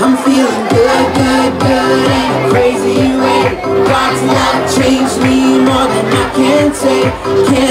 I'm feeling good, good, good Ain't crazy, way. God's love changed me more than I can take